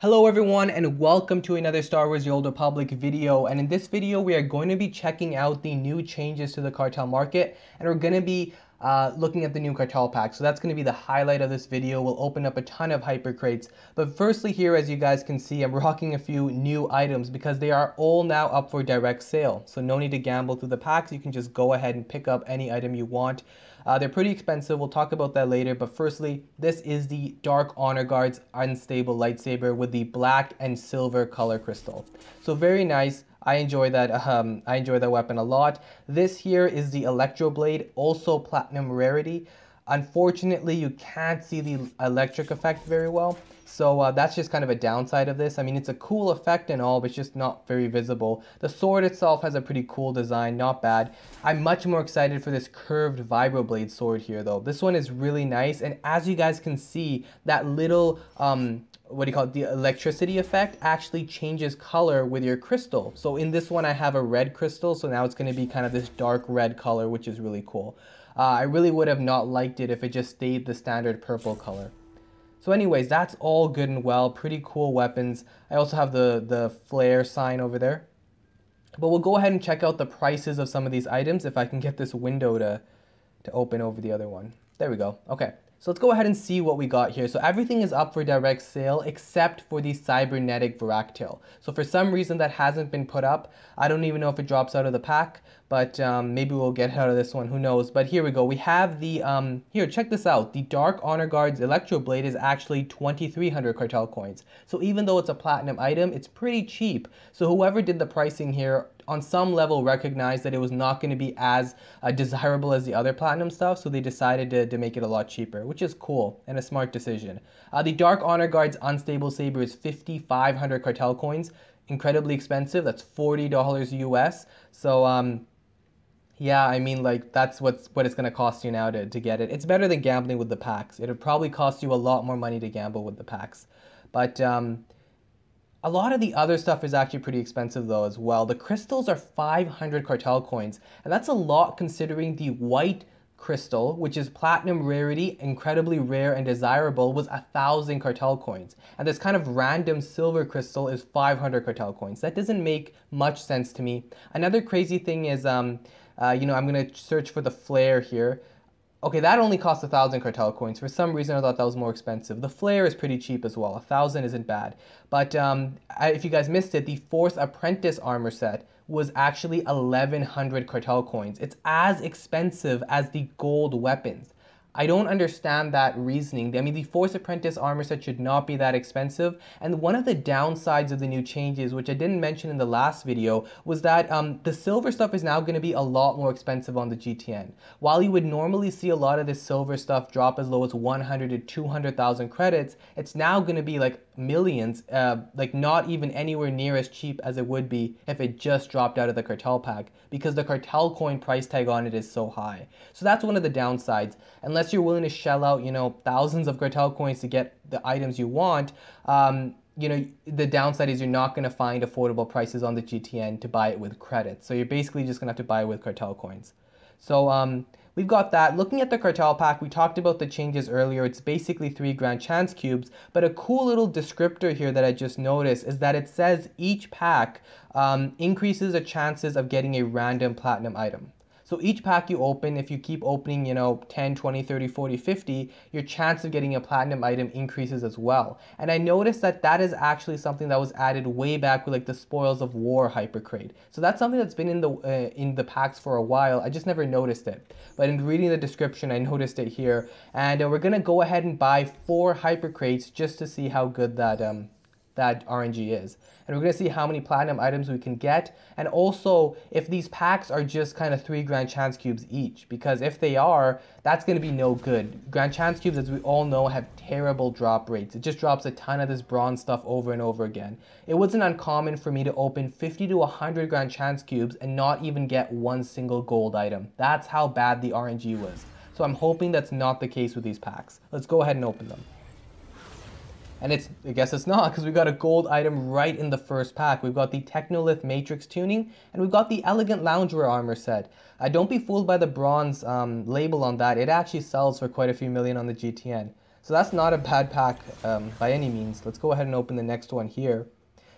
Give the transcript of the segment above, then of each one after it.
Hello everyone and welcome to another Star Wars The Old Republic video and in this video we are going to be checking out the new changes to the cartel market and we're going to be uh, looking at the new cartel pack. So that's going to be the highlight of this video. We'll open up a ton of hyper crates. But firstly here as you guys can see I'm rocking a few new items because they are all now up for direct sale. So no need to gamble through the packs. You can just go ahead and pick up any item you want. Uh, they're pretty expensive. We'll talk about that later. But firstly, this is the Dark Honor Guards Unstable Lightsaber with the black and silver color crystal. So very nice. I enjoy that. Um, I enjoy that weapon a lot. This here is the Electro Blade, also platinum rarity. Unfortunately, you can't see the electric effect very well. So uh, that's just kind of a downside of this. I mean, it's a cool effect and all, but it's just not very visible. The sword itself has a pretty cool design, not bad. I'm much more excited for this curved vibroblade sword here though. This one is really nice. And as you guys can see, that little, um, what do you call it, the electricity effect actually changes color with your crystal. So in this one, I have a red crystal. So now it's gonna be kind of this dark red color, which is really cool. Uh, I really would have not liked it if it just stayed the standard purple color. So anyways, that's all good and well. Pretty cool weapons. I also have the, the flare sign over there. But we'll go ahead and check out the prices of some of these items if I can get this window to, to open over the other one. There we go. Okay. So let's go ahead and see what we got here. So everything is up for direct sale except for the cybernetic Varactyl. So for some reason that hasn't been put up. I don't even know if it drops out of the pack, but um, maybe we'll get out of this one, who knows. But here we go. We have the, um, here, check this out. The Dark Honor Guard's Electro Blade is actually 2,300 cartel coins. So even though it's a platinum item, it's pretty cheap. So whoever did the pricing here on some level recognized that it was not going to be as uh, desirable as the other platinum stuff, so they decided to, to make it a lot cheaper, which is cool and a smart decision. Uh, the Dark Honor Guard's Unstable Saber is 5,500 cartel coins, incredibly expensive. That's $40 US. So, um, yeah, I mean, like that's what's what it's gonna cost you now to, to get it. It's better than gambling with the packs. It'd probably cost you a lot more money to gamble with the packs, but um, a lot of the other stuff is actually pretty expensive though as well. The crystals are 500 cartel coins, and that's a lot considering the white crystal, which is platinum rarity, incredibly rare and desirable, was a thousand cartel coins. And this kind of random silver crystal is 500 cartel coins. That doesn't make much sense to me. Another crazy thing is, um, uh, you know, I'm gonna search for the flare here. Okay, that only costs a thousand cartel coins. For some reason, I thought that was more expensive. The flare is pretty cheap as well. A thousand isn't bad. But um, I, if you guys missed it, the Force Apprentice armor set was actually 1100 cartel coins. It's as expensive as the gold weapons. I don't understand that reasoning. I mean, the Force Apprentice armor set should not be that expensive. And one of the downsides of the new changes, which I didn't mention in the last video, was that um, the silver stuff is now going to be a lot more expensive on the GTN. While you would normally see a lot of this silver stuff drop as low as 100 to 200,000 credits, it's now going to be like millions, uh, like not even anywhere near as cheap as it would be if it just dropped out of the cartel pack because the cartel coin price tag on it is so high. So that's one of the downsides. Unless unless you're willing to shell out, you know, thousands of cartel coins to get the items you want, um, you know, the downside is you're not going to find affordable prices on the GTN to buy it with credits. So you're basically just going to have to buy it with cartel coins. So um, we've got that. Looking at the cartel pack, we talked about the changes earlier. It's basically three grand chance cubes, but a cool little descriptor here that I just noticed is that it says each pack um, increases the chances of getting a random platinum item. So each pack you open, if you keep opening, you know, 10, 20, 30, 40, 50, your chance of getting a platinum item increases as well. And I noticed that that is actually something that was added way back with like the Spoils of War hypercrate. So that's something that's been in the uh, in the packs for a while. I just never noticed it. But in reading the description, I noticed it here. And uh, we're gonna go ahead and buy four hypercrates just to see how good that um, that RNG is. And we're to see how many platinum items we can get. And also if these packs are just kind of three grand chance cubes each. Because if they are, that's to be no good. Grand chance cubes, as we all know, have terrible drop rates. It just drops a ton of this bronze stuff over and over again. It wasn't uncommon for me to open 50 to 100 grand chance cubes and not even get one single gold item. That's how bad the RNG was. So I'm hoping that's not the case with these packs. Let's go ahead and open them. And it's, I guess it's not, because we got a gold item right in the first pack. We've got the Technolith Matrix tuning, and we've got the Elegant Loungewear armor set. Uh, don't be fooled by the bronze um, label on that. It actually sells for quite a few million on the GTN. So that's not a bad pack um, by any means. Let's go ahead and open the next one here.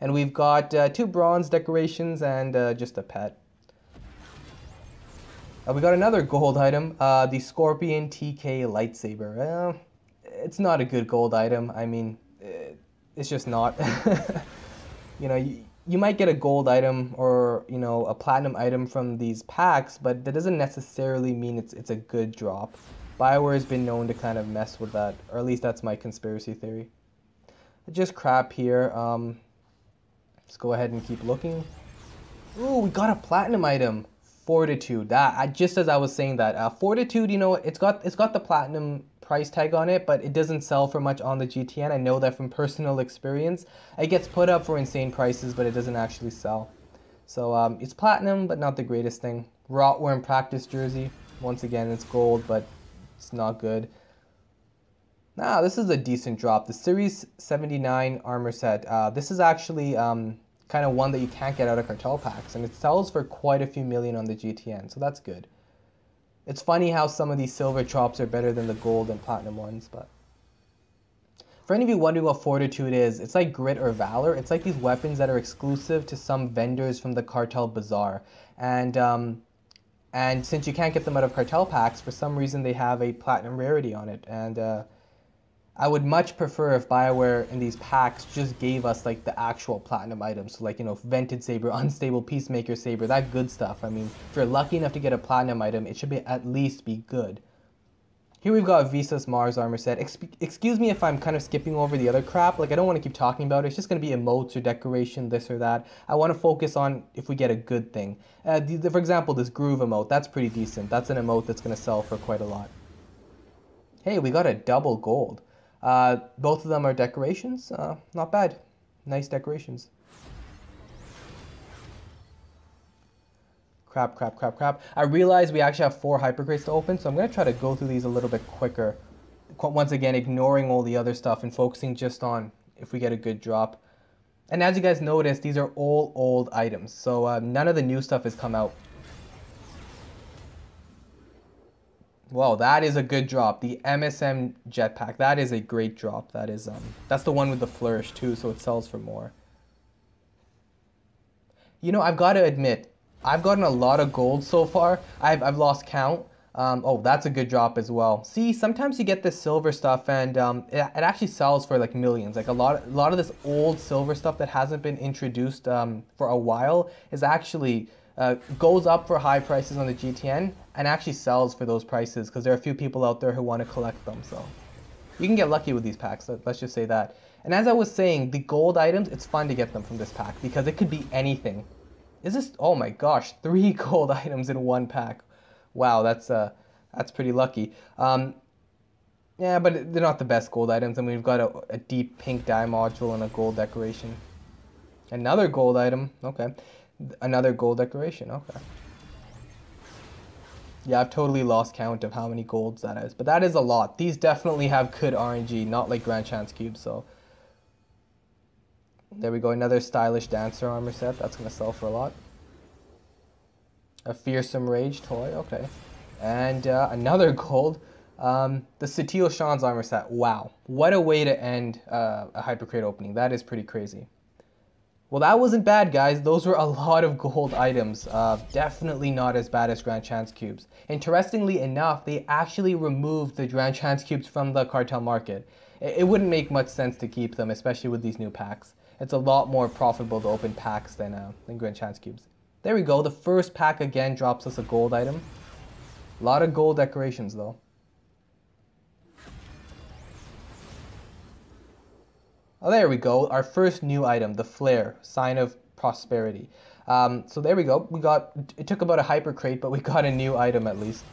And we've got uh, two bronze decorations and uh, just a pet. Uh, we got another gold item, uh, the Scorpion TK lightsaber. It's not a good gold item. I mean, eh, it's just not. you know, you, you might get a gold item or you know a platinum item from these packs, but that doesn't necessarily mean it's it's a good drop. Bioware has been known to kind of mess with that, or at least that's my conspiracy theory. Just crap here. Um, let's go ahead and keep looking. Ooh, we got a platinum item. Fortitude. That I, just as I was saying that, uh, Fortitude. You know, it's got it's got the platinum price tag on it, but it doesn't sell for much on the GTN. I know that from personal experience. It gets put up for insane prices, but it doesn't actually sell. So um, it's platinum, but not the greatest thing. Rotworm practice jersey. Once again, it's gold, but it's not good. Now, this is a decent drop. The Series 79 armor set. Uh, this is actually um, kind of one that you can't get out of cartel packs, and it sells for quite a few million on the GTN, so that's good. It's funny how some of these silver chops are better than the gold and platinum ones, but... For any of you wondering what Fortitude is, it's like Grit or Valor. It's like these weapons that are exclusive to some vendors from the Cartel Bazaar. And um, and since you can't get them out of cartel packs, for some reason they have a platinum rarity on it. And uh, I would much prefer if Bioware in these packs just gave us like the actual platinum items. So like, you know, Vented Saber, Unstable Peacemaker Saber, that good stuff. I mean, if you're lucky enough to get a platinum item, it should be at least be good. Here we've got Visas Marr's armor set. Ex excuse me if I'm kind of skipping over the other crap. Like, I don't want to keep talking about it. It's just going to be emotes or decoration, this or that. I want to focus on if we get a good thing. Uh, the, the, for example, this Groove emote, that's pretty decent. That's an emote that's going to sell for quite a lot. Hey, we got a double gold. Uh, both of them are decorations. Uh, not bad. Nice decorations. Crap, crap, crap, crap. I realize we actually have four hypercrates to open, so I'm going to try to go through these a little bit quicker. Once again, ignoring all the other stuff and focusing just on if we get a good drop. And as you guys notice, these are all old items, so uh, none of the new stuff has come out. Wow, that is a good drop. The MSM jetpack, that is a great drop. That is um, that's the one with the flourish too, so it sells for more. You know, I've got to admit, I've gotten a lot of gold so far. I've, I've lost count. Um, oh, that's a good drop as well. See, sometimes you get this silver stuff and um, it, it, actually sells for like millions. Like a lot, a lot of this old silver stuff that hasn't been introduced um, for a while is actually uh, goes up for high prices on the GTN and actually sells for those prices because there are a few people out there who want to collect them. So you can get lucky with these packs. Let's just say that. And as I was saying, the gold items, it's fun to get them from this pack because it could be anything. Is this, oh my gosh, three gold items in one pack. Wow, that's uh, that's pretty lucky. Um, yeah, but they're not the best gold items. I mean, we've got a, a deep pink dye module and a gold decoration. Another gold item, okay. Another gold decoration, okay. Yeah, I've totally lost count of how many golds that is. But that is a lot. These definitely have good RNG, not like Grand Chance Cubes, so... There we go, another stylish dancer armor set. That's going to sell for a lot. A fearsome rage toy, okay. And uh, another gold. Um, the Satele Shan's armor set. Wow. What a way to end uh, a Hypercrate opening. That is pretty crazy. Well, that wasn't bad, guys. Those were a lot of gold items. Uh, definitely not as bad as Grand Chance Cubes. Interestingly enough, they actually removed the Grand Chance Cubes from the cartel market. It, wouldn't make much sense to keep them, especially with these new packs it's a lot more profitable to open packs than, uh, than Grand Chance Cubes. There we go. The first pack again drops us a gold item. A lot of gold decorations though. Oh, there we go. Our first new item, the flare, sign of prosperity. Um, so there we go. We got, it took about a hyper crate, but we got a new item at least.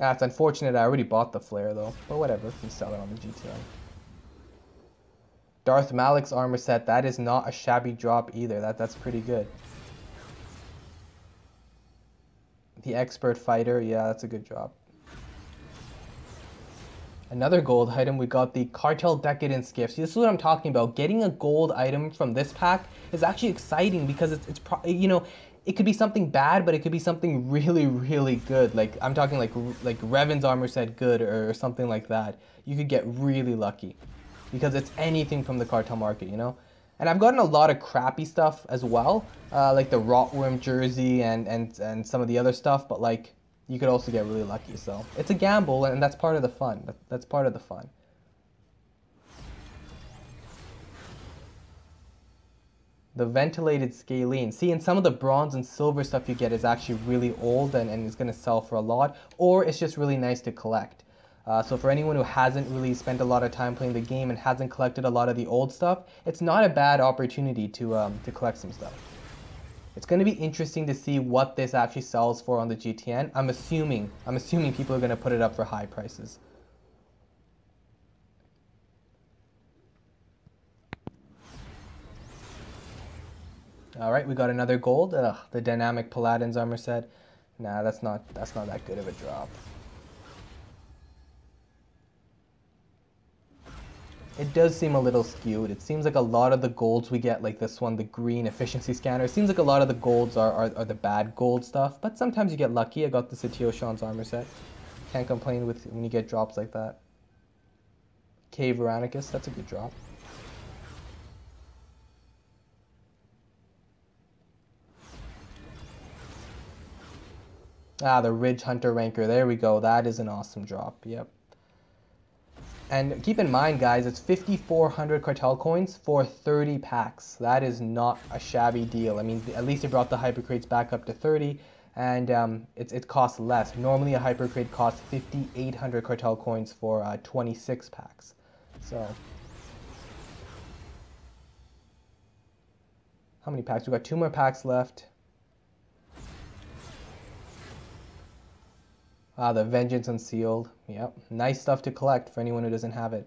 Ah, unfortunate I already bought the flare though, but whatever, we can sell it on the GTN. Darth Malak's armor set, that is not a shabby drop either. That That's pretty good. The Expert Fighter, yeah, that's a good drop. Another gold item, we got the Cartel Decadence gift. See, this is what I'm talking about. Getting a gold item from this pack is actually exciting because it's, it's you know, it could be something bad, but it could be something really, really good. Like I'm talking like like Revan's armor set good or, or something like that. You could get really lucky because it's anything from the cartel market, you know. And I've gotten a lot of crappy stuff as well, uh, like the Rotworm jersey and, and, and some of the other stuff, but like you could also get really lucky. So it's a gamble and that's part of the fun. That's part of the fun. The ventilated scalene. See, in some of the bronze and silver stuff you get is actually really old and, and is going to sell for a lot, or it's just really nice to collect. Uh, so for anyone who hasn't really spent a lot of time playing the game and hasn't collected a lot of the old stuff, it's not a bad opportunity to, um, to collect some stuff. It's going to be interesting to see what this actually sells for on the GTN. I'm assuming, I'm assuming people are going to put it up for high prices. All right, we got another gold. Ugh, the dynamic paladin's armor set. Nah, that's not that's not that good of a drop. It does seem a little skewed. It seems like a lot of the golds we get, like this one, the green efficiency scanner, seems like a lot of the golds are, are, are the bad gold stuff, but sometimes you get lucky. I got the Satele Shan's armor set. Can't complain with when you get drops like that. Cave Veranicus, that's a good drop. Ah, the Ridge Hunter Rancor. There we go. That is an awesome drop. Yep. And keep in mind, guys, it's 5,400 cartel coins for 30 packs. That is not a shabby deal. I mean, at least they brought the hyper crates back up to 30, and um, it, it costs less. Normally, a hyper crate costs 5,800 cartel coins for uh, 26 packs. So, how many packs? We got two more packs left. Ah, the Vengeance Unsealed. Yep, nice stuff to collect for anyone who doesn't have it.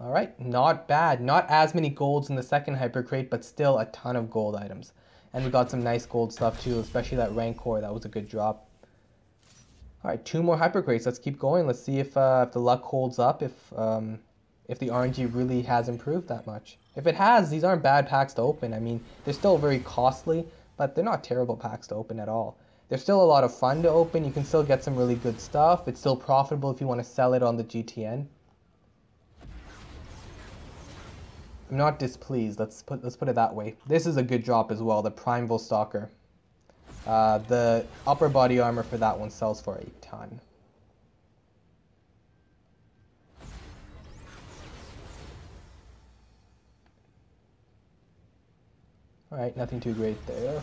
Alright, not bad. Not as many golds in the second Hyper Crate, but still a ton of gold items. And we got some nice gold stuff too, especially that Rancor. That was a good drop. Alright, two more Hyper Crates. Let's keep going. Let's see if, uh, if the luck holds up, if, um, if the RNG really has improved that much. If it has, these aren't bad packs to open. I mean, they're still very costly, but they're not terrible packs to open at all. They're still a lot of fun to open. You can still get some really good stuff. It's still profitable if you want to sell it on the GTN. I'm not displeased. Let's put let's put it that way. This is a good drop as well. The Primeval Stalker. Uh, the upper body armor for that one sells for a ton. Alright, nothing too great there.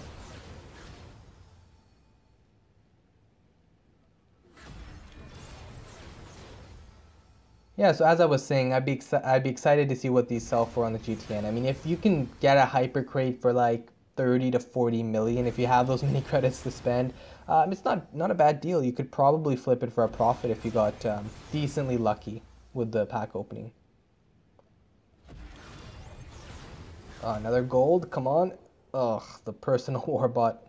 Yeah, so as I was saying, I'd be exci- I'd be excited to see what these sell for on the GTN. I mean, if you can get a hyper crate for like 30 to 40 million, if you have those many credits to spend, um, it's not not a bad deal. You could probably flip it for a profit if you got um, decently lucky with the pack opening. Uh, another gold, come on. Ugh, the personal warbot.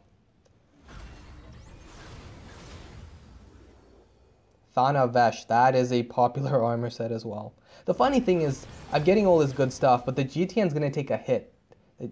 Thana Vesh, that is a popular armor set as well. The funny thing is, I'm getting all this good stuff, but the GTN is going to take a hit.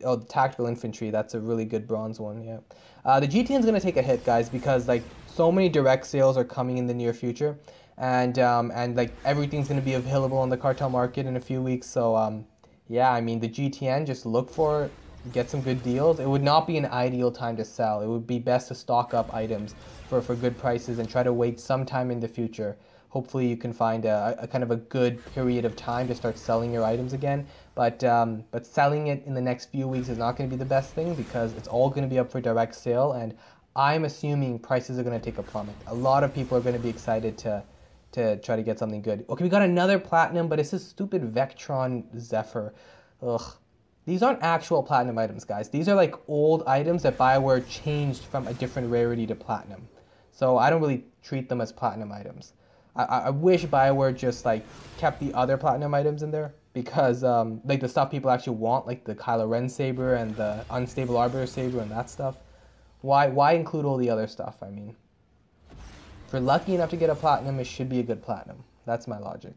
Oh, the Tactical Infantry, that's a really good bronze one, yeah. Uh, the GTN is going to take a hit, guys, because like so many direct sales are coming in the near future. And, um, and like everything's going to be available on the cartel market in a few weeks. So um, yeah, I mean, the GTN, just look for get some good deals. It would not be an ideal time to sell. It would be best to stock up items for, for good prices and try to wait sometime in the future. Hopefully you can find a, a kind of a good period of time to start selling your items again. But um, but selling it in the next few weeks is not going to be the best thing because it's all going to be up for direct sale and I'm assuming prices are going to take a plummet. A lot of people are going to be excited to to try to get something good. Okay, we got another platinum, but it's a stupid Vectron Zephyr. Ugh, these aren't actual platinum items, guys. These are like old items that Bioware changed from a different rarity to platinum. So I don't really treat them as platinum items. I, I wish Bioware just like kept the other platinum items in there because um, like the stuff people actually want, like the Kylo Ren saber and the unstable arbiter saber and that stuff. Why why include all the other stuff? I mean, if you're lucky enough to get a platinum, it should be a good platinum. That's my logic.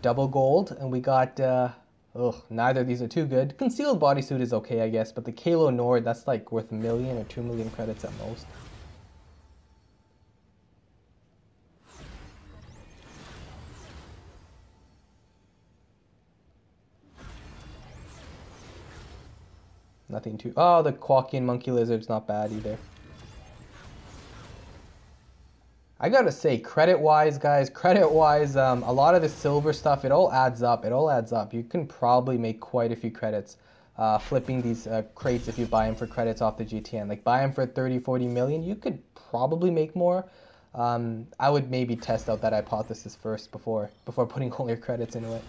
Double gold, and we got uh, Ugh, neither of these are too good. Concealed bodysuit is okay, I guess, but the Calo Nord, that's like worth a million or two million credits at most. Nothing too... Oh, the Kowakian Monkey Lizard's not bad either. I gotta say, credit-wise, guys, credit-wise, um, a lot of the silver stuff, it all adds up. It all adds up. You can probably make quite a few credits uh, flipping these uh, crates if you buy them for credits off the GTN. Like, buy them for 30, 40 million, you could probably make more. Um, I would maybe test out that hypothesis first before before putting all your credits into it.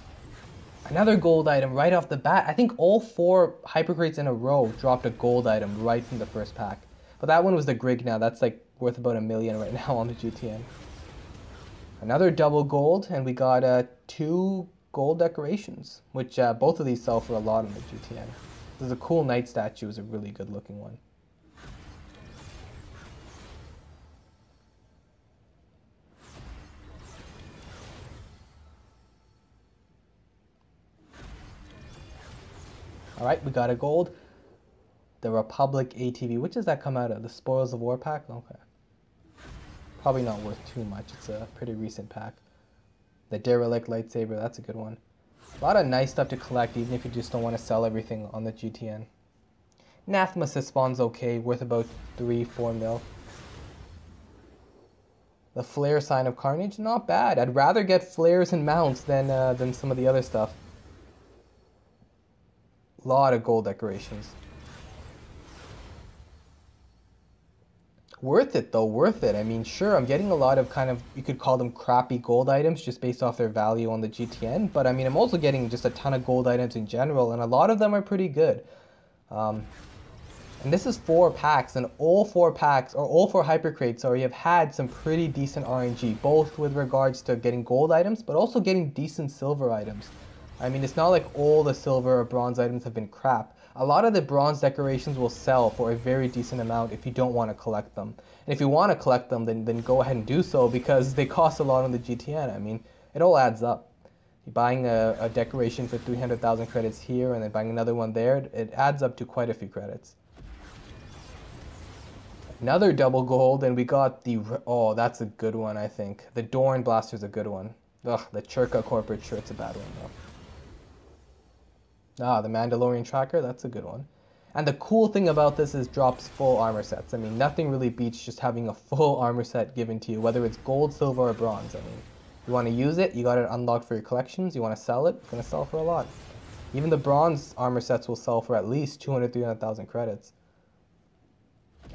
Another gold item right off the bat. I think all four hyper crates in a row dropped a gold item right from the first pack. But that one was the Grig now. That's like worth about a million right now on the GTN. Another double gold, and we got uh, two gold decorations, which uh, both of these sell for a lot on the GTN. This is a cool knight statue, is a really good looking one. All right, we got a gold. The Republic ATV. Which does that come out of? The Spoils of War pack? Okay. Probably not worth too much. It's a pretty recent pack. The Derelict lightsaber. That's a good one. A lot of nice stuff to collect, even if you just don't want to sell everything on the GTN. Nathma spawn's okay, worth about 3, 4 mil. The Flare Sign of Carnage, not bad. I'd rather get flares and mounts than, uh, than some of the other stuff A lot of gold decorations. Worth it though, worth it. I mean, sure, I'm getting a lot of kind of, you could call them crappy gold items just based off their value on the GTN, but I mean, I'm also getting just a ton of gold items in general, and a lot of them are pretty good. Um, and this is four packs, and all four packs, or all four hyper crates, sorry, have had some pretty decent RNG, both with regards to getting gold items, but also getting decent silver items. I mean, it's not like all the silver or bronze items have been crap. A lot of the bronze decorations will sell for a very decent amount if you don't want to collect them. And if you want to collect them, then, then go ahead and do so because they cost a lot on the GTN. I mean, it all adds up. You're buying a, a decoration for 300,000 credits here and then buying another one there, it adds up to quite a few credits. Another double gold, and we got the, oh, that's a good one, I think. The Dorn Blaster's a good one. Ugh, the Czerka corporate shirt's a bad one, though. Ah, the Mandalorian Tracker, that's a good one. And the cool thing about this is drops full armor sets. I mean, nothing really beats just having a full armor set given to you, whether it's gold, silver, or bronze. I mean, you want to use it, you got it unlocked for your collections, you want to sell it, it's going to sell for a lot. Even the bronze armor sets will sell for at least 200, 300,000 credits.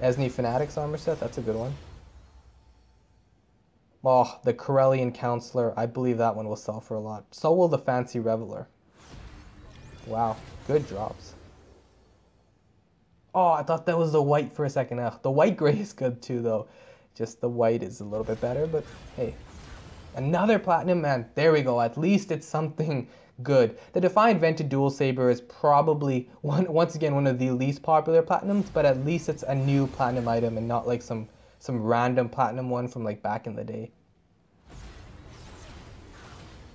Esni Fanatics armor set, that's a good one. Oh, the Corellian Counselor, I believe that one will sell for a lot. So will the Fancy Reveler. Wow, good drops. Oh, I thought that was the white for a second. Ugh, the white gray is good too, though. Just the white is a little bit better, but hey. Another platinum, man. There we go. At least it's something good. The Defiant Vented Dual Saber is probably, one, once again, one of the least popular platinums, but at least it's a new platinum item and not like some, some random platinum one from like back in the day.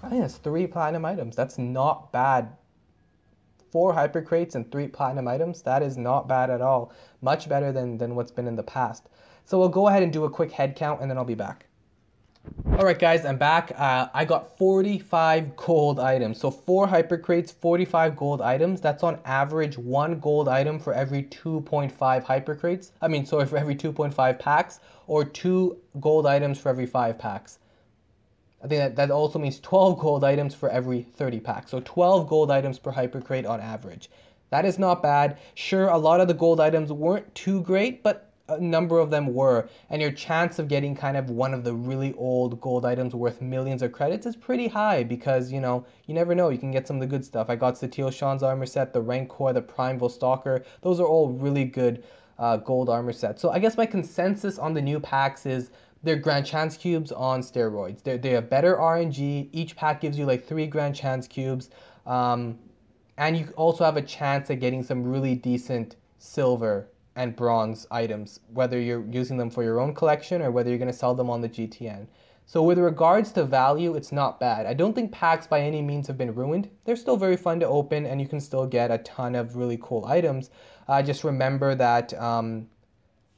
I think that's three platinum items. That's not bad four hyper crates and three platinum items, that is not bad at all. Much better than, than what's been in the past. So we'll go ahead and do a quick head count and then I'll be back. Alright guys, I'm back. Uh, I got 45 gold items. So 4 hyper crates, 45 gold items. That's on average 1 gold item for every 2.5 hyper crates. I mean, sorry, for every 2.5 packs or 2 gold items for every 5 packs. I think that, that also means 12 gold items for every 30 packs. So 12 gold items per hyper crate on average. That is not bad. Sure, a lot of the gold items weren't too great, but a number of them were. And your chance of getting kind of one of the really old gold items worth millions of credits is pretty high because, you know, you never know. You can get some of the good stuff. I got Satele Shan's armor set, the Rancor, the Primeval Stalker. Those are all really good uh, gold armor sets. So I guess my consensus on the new packs is they're grand chance cubes on steroids. They're, they have better RNG. Each pack gives you like three grand chance cubes. Um, and you also have a chance at getting some really decent silver and bronze items, whether you're using them for your own collection or whether you're going to sell them on the GTN. So with regards to value, it's not bad. I don't think packs by any means have been ruined. They're still very fun to open and you can still get a ton of really cool items. Uh, just remember that um,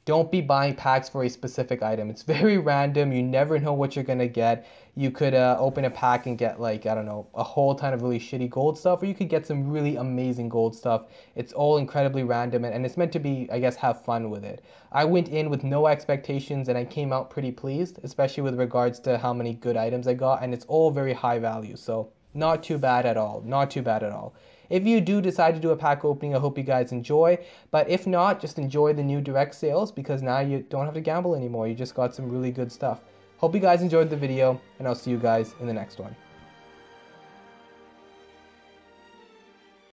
don't be buying packs for a specific item. It's very random. You never know what you're going to get. You could uh, open a pack and get like, I don't know, a whole ton of really shitty gold stuff, or you could get some really amazing gold stuff. It's all incredibly random and, and it's meant to be, I guess, have fun with it. I went in with no expectations and I came out pretty pleased, especially with regards to how many good items I got. And it's all very high value. So not too bad at all. Not too bad at all. If you do decide to do a pack opening, I hope you guys enjoy. But if not, just enjoy the new direct sales because now you don't have to gamble anymore. You just got some really good stuff. Hope you guys enjoyed the video and I'll see you guys in the next one.